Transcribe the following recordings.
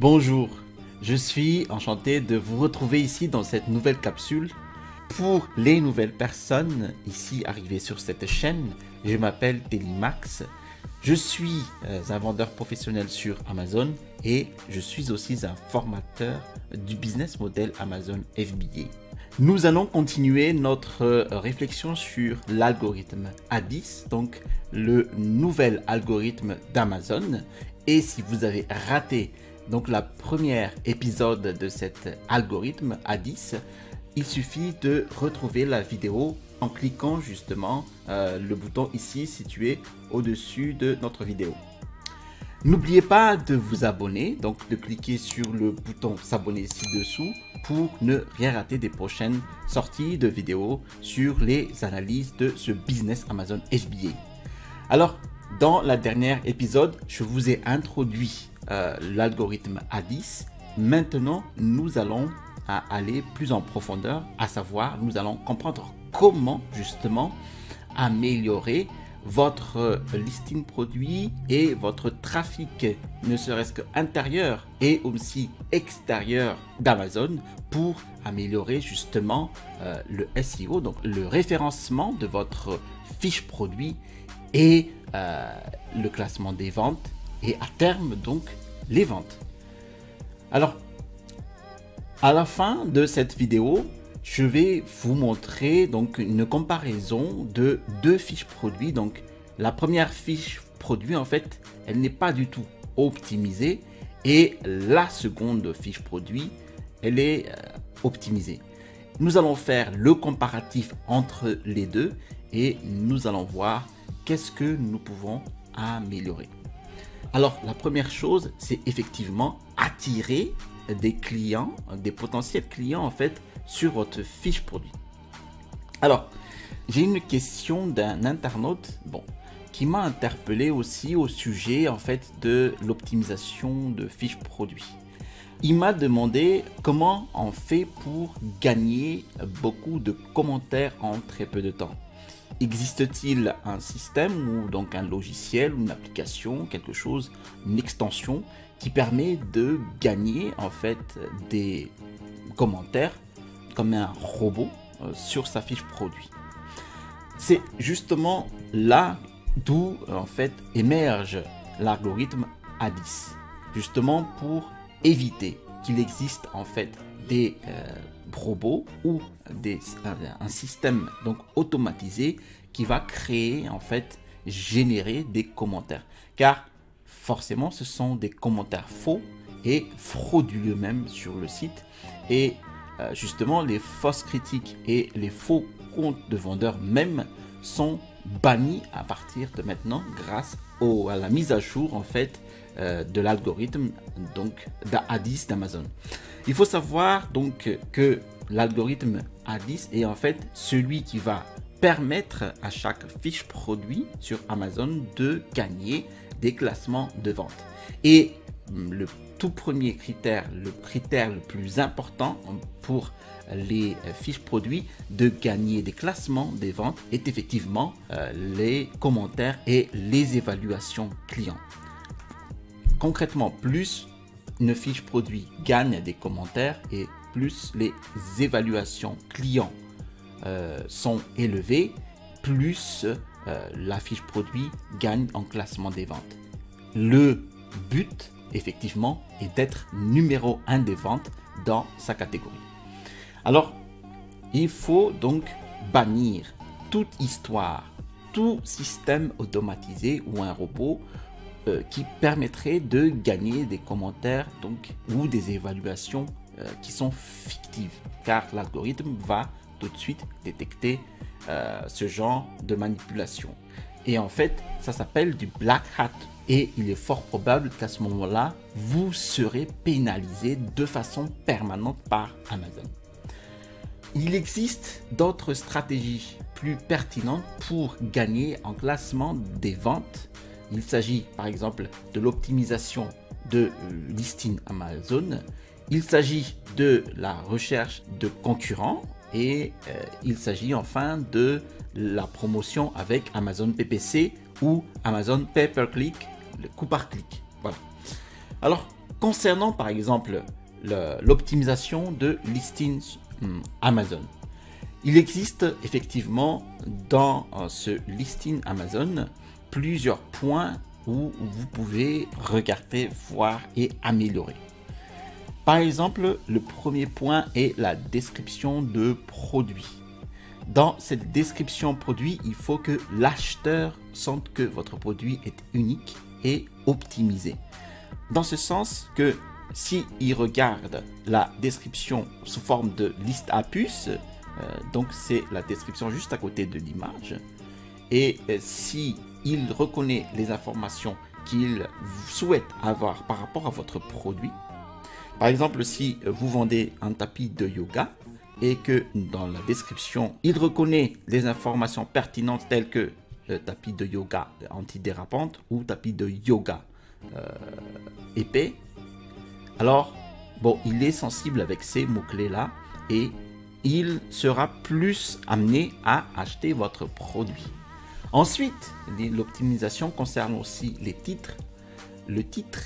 Bonjour, je suis enchanté de vous retrouver ici dans cette nouvelle capsule. Pour les nouvelles personnes ici arrivées sur cette chaîne, je m'appelle Telimax. Je suis euh, un vendeur professionnel sur Amazon et je suis aussi un formateur du business model Amazon FBA. Nous allons continuer notre euh, réflexion sur l'algorithme A10, donc le nouvel algorithme d'Amazon. Et si vous avez raté donc la première épisode de cet algorithme A10, il suffit de retrouver la vidéo en cliquant justement euh, le bouton ici situé au-dessus de notre vidéo. N'oubliez pas de vous abonner, donc de cliquer sur le bouton s'abonner ci-dessous pour ne rien rater des prochaines sorties de vidéos sur les analyses de ce business Amazon FBA. Alors, dans la dernière épisode, je vous ai introduit euh, l'algorithme A10. Maintenant, nous allons aller plus en profondeur, à savoir, nous allons comprendre comment justement améliorer votre listing produit et votre trafic, ne serait-ce que intérieur et aussi extérieur d'Amazon pour améliorer justement euh, le SEO, donc le référencement de votre fiche produit et euh, le classement des ventes et à terme donc les ventes. Alors, à la fin de cette vidéo, je vais vous montrer donc une comparaison de deux fiches produits. Donc la première fiche produit en fait, elle n'est pas du tout optimisée et la seconde fiche produit, elle est euh, optimisée. Nous allons faire le comparatif entre les deux et nous allons voir qu'est-ce que nous pouvons améliorer. Alors la première chose, c'est effectivement attirer des clients, des potentiels clients en fait sur votre fiche produit. Alors, j'ai une question d'un internaute, bon, qui m'a interpellé aussi au sujet en fait de l'optimisation de fiches produits. Il m'a demandé comment on fait pour gagner beaucoup de commentaires en très peu de temps. Existe-t-il un système ou donc un logiciel ou une application, quelque chose, une extension qui permet de gagner en fait des commentaires comme un robot euh, sur sa fiche produit? C'est justement là d'où en fait émerge l'algorithme A10, justement pour éviter qu'il existe en fait des euh, robots ou des, un, système donc automatisé qui va créer en fait générer des commentaires. Car forcément ce sont des commentaires faux et frauduleux même sur le site. Et euh, justement, les fausses critiques et les faux comptes de vendeurs même sont bannis à partir de maintenant grâce à la mise à jour en fait euh, de l'algorithme donc d'A10 d'Amazon. Il faut savoir donc que l'algorithme A10 est en fait celui qui va permettre à chaque fiche produit sur Amazon de gagner des classements de vente. Le tout premier critère, le critère le plus important pour les fiches produits de gagner des classements des ventes est effectivement euh, les commentaires et les évaluations clients. Concrètement, plus une fiche produit gagne des commentaires et plus les évaluations clients euh, sont élevées, plus euh, la fiche produit gagne en classement des ventes. Le but effectivement, et d'être numéro un des ventes dans sa catégorie. Alors, il faut donc bannir toute histoire, tout système automatisé ou un robot euh, qui permettrait de gagner des commentaires donc, ou des évaluations euh, qui sont fictives, car l'algorithme va tout de suite détecter euh, ce genre de manipulation. Et en fait, ça s'appelle du black hat et il est fort probable qu'à ce moment-là, vous serez pénalisé de façon permanente par Amazon. Il existe d'autres stratégies plus pertinentes pour gagner en classement des ventes. Il s'agit par exemple de l'optimisation de euh, listing Amazon. Il s'agit de la recherche de concurrents et euh, il s'agit enfin de la promotion avec Amazon PPC ou Amazon Pay Per Click le coup par clic. Voilà. Alors, concernant par exemple l'optimisation de listings hmm, Amazon. Il existe effectivement dans euh, ce listing Amazon plusieurs points où vous pouvez regarder, voir et améliorer. Par exemple, le premier point est la description de produit. Dans cette description produit, il faut que l'acheteur sente que votre produit est unique et optimisé. Dans ce sens que si il regarde la description sous forme de liste à puces, euh, donc c'est la description juste à côté de l'image, et euh, si il reconnaît les informations qu'il souhaite avoir par rapport à votre produit, par exemple si vous vendez un tapis de yoga et que dans la description il reconnaît les informations pertinentes telles que le tapis de yoga antidérapante ou tapis de yoga euh, épais, alors bon, il est sensible avec ces mots-clés là et il sera plus amené à acheter votre produit. Ensuite, l'optimisation concerne aussi les titres. Le titre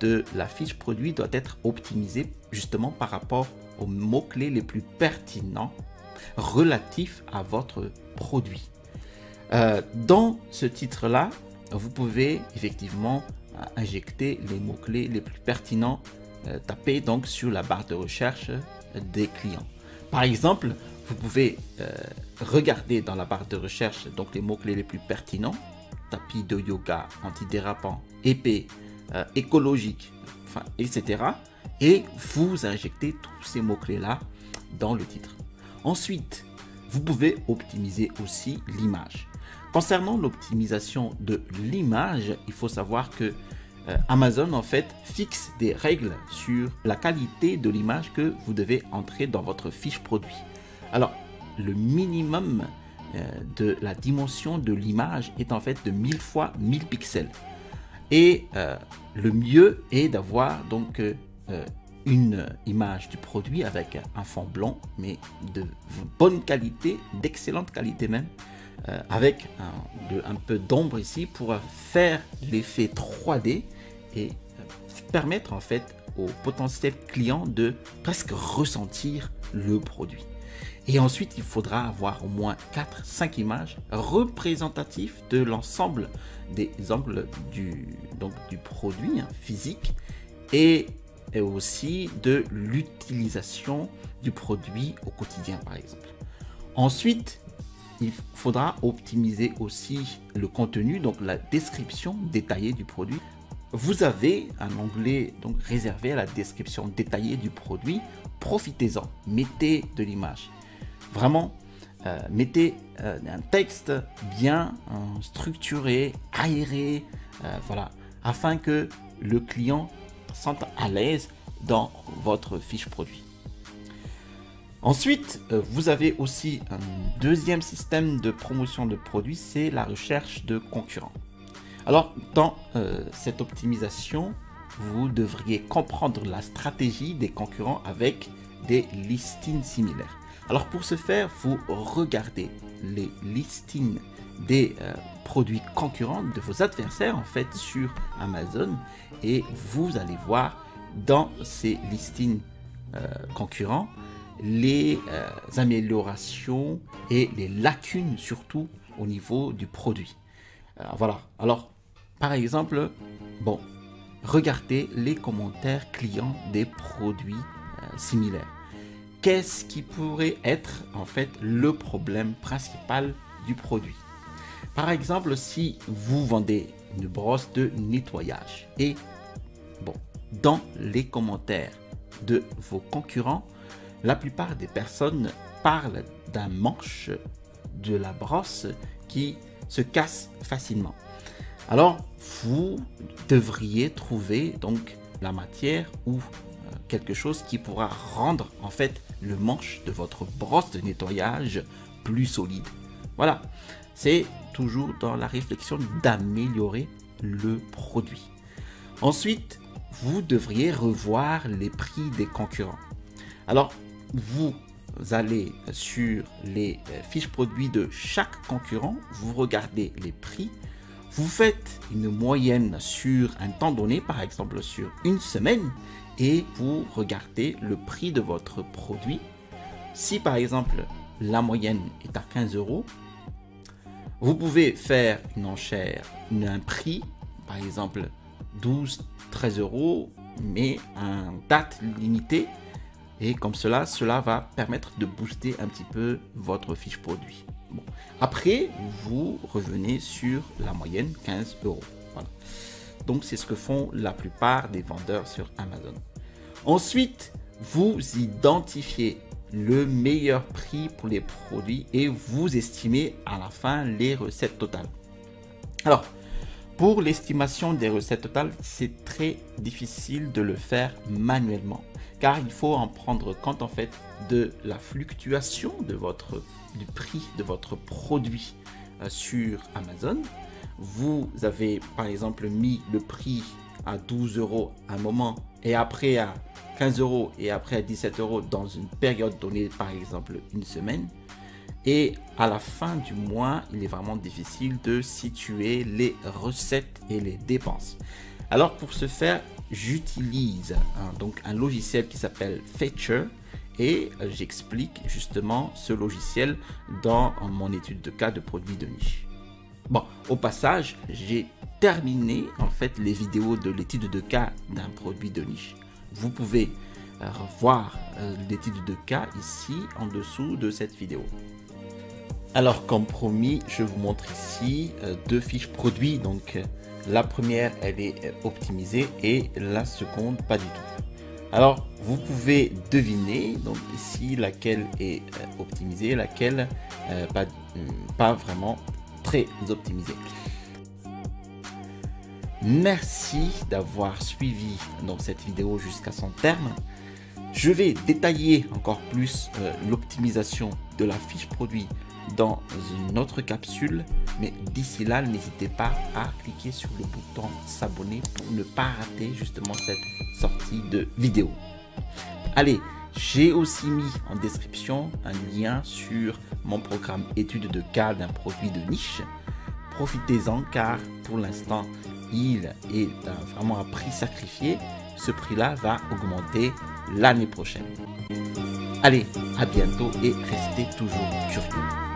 de la fiche produit doit être optimisé justement par rapport aux mots-clés les plus pertinents relatifs à votre produit. Euh, dans ce titre-là, vous pouvez effectivement injecter les mots-clés les plus pertinents euh, tapés donc sur la barre de recherche des clients. Par exemple, vous pouvez euh, regarder dans la barre de recherche donc les mots-clés les plus pertinents, tapis de yoga, antidérapant, épais, euh, écologique, etc. Et vous injectez tous ces mots-clés-là dans le titre. Ensuite, vous pouvez optimiser aussi l'image. Concernant l'optimisation de l'image, il faut savoir que euh, Amazon en fait fixe des règles sur la qualité de l'image que vous devez entrer dans votre fiche produit. Alors, le minimum euh, de la dimension de l'image est en fait de 1000 fois 1000 pixels. Et euh, le mieux est d'avoir donc une image du produit avec un fond blanc, mais de bonne qualité, d'excellente qualité même, avec un peu d'ombre ici pour faire l'effet 3D et euh, permettre en fait aux potentiels clients de presque ressentir le produit. Et ensuite, il faudra avoir au moins 4-5 images représentatives de l'ensemble des angles du, donc, du produit hein, physique et aussi de l'utilisation du produit au quotidien, par exemple. Ensuite, il faudra optimiser aussi le contenu, donc la description détaillée du produit vous avez un onglet donc réservé à la description détaillée du produit. Profitez-en, mettez de l'image. Vraiment, euh, mettez euh, un texte bien euh, structuré, aéré, voilà, afin que le client sente à l'aise dans votre fiche produit. Ensuite, vous avez aussi un deuxième système de promotion de produits, c'est la recherche de concurrents. Alors, dans euh, cette optimisation, vous devriez comprendre la stratégie des concurrents avec des listings similaires. Alors, pour ce faire, vous regardez les listings des euh, produits concurrents de vos adversaires en fait sur Amazon et vous allez voir dans ces listings euh, concurrents les améliorations et les lacunes surtout au niveau du produit. voilà. Alors, par exemple, bon, regardez les commentaires clients des produits euh, similaires. Qu'est-ce qui pourrait être en fait le problème principal du produit? Par exemple, si vous vendez une brosse de nettoyage et bon, dans les commentaires de vos concurrents, la plupart des personnes parlent d'un manche de la brosse qui se casse facilement. Alors, vous devriez trouver donc la matière ou euh, quelque chose qui pourra rendre en fait le manche de votre brosse de nettoyage plus solide. Voilà, c'est toujours dans la réflexion d'améliorer le produit. Ensuite, vous devriez revoir les prix des concurrents. Alors, vous allez sur les fiches produits de chaque concurrent, vous regardez les prix Vous faites une moyenne sur un temps donné, par exemple sur une semaine, et vous regardez le prix de votre produit. Si par exemple la moyenne est à 15 euros, vous pouvez faire une enchère, un prix, par exemple 12, 13 euros, mais à date limitée. Et comme cela, cela va permettre de booster un petit peu votre fiche produit. Après, vous revenez sur la moyenne 15 euros. Donc c'est ce que font la plupart des vendeurs sur Amazon. Ensuite, vous identifiez le meilleur prix pour les produits et vous estimez à la fin les recettes totales. Alors, pour l'estimation des recettes totales, c'est très difficile de le faire manuellement car il faut en prendre compte en fait de la fluctuation de votre, du prix de votre produit euh, sur Amazon. Vous avez par exemple mis le prix à 12 euros à un moment et après à 15 euros et après à 17 euros dans une période donnée, par exemple une semaine. Et à la fin du mois, il est vraiment difficile de situer les recettes et les dépenses. Alors pour ce faire, j'utilise donc un logiciel qui s'appelle Fetcher et j'explique justement ce logiciel dans mon étude de cas de produits de niche. Bon, au passage, j'ai terminé en fait les vidéos de l'étude de cas d'un produit de niche. Vous pouvez euh, revoir euh, l'étude de cas ici en dessous de cette vidéo. Alors comme promis, je vous montre ici euh, deux fiches produits. Donc la première, elle est optimisée et la seconde, pas du tout. Alors vous pouvez deviner donc ici laquelle est optimisée, laquelle pas, pas vraiment très optimisée. Merci d'avoir suivi dans cette vidéo jusqu'à son terme. Je vais détailler encore plus euh, l'optimisation de la fiche produit dans une autre capsule. Mais d'ici là, n'hésitez pas à cliquer sur le bouton s'abonner pour ne pas rater justement cette sortie de vidéo. Allez, j'ai aussi mis en description un lien sur mon programme étude de cas d'un produit de niche. Profitez-en car pour l'instant, il est vraiment un prix sacrifié. Ce prix-là va augmenter l'année prochaine. Allez, à bientôt et restez toujours curieux.